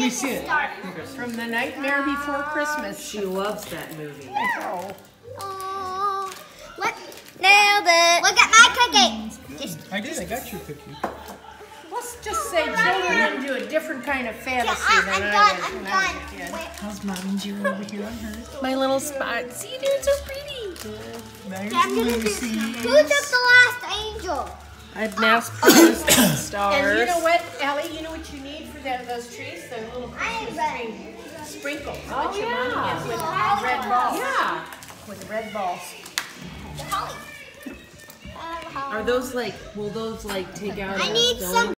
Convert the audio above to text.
me see it. From The Nightmare Before Christmas. She loves that movie. Oh. Oh, look, nailed it. Look at my cookie. Just I did. I got your cookie. Let's just say children into a different kind of fantasy I, than I'm done. I'm when I was a done. kid. Wait. How's mommy June over here on hers? My little spot. See, dude, so pretty. There's I'm gonna do. Lucy. Who took the last angel? I've mass produced stars. And you know what, Ellie? You know what you need for that, of those trees? The little I Christmas tree sprinkles. Oh, what your yeah. mommy gets with red balls. Yeah. With red balls. Holly. Are those like, will those like take out I need some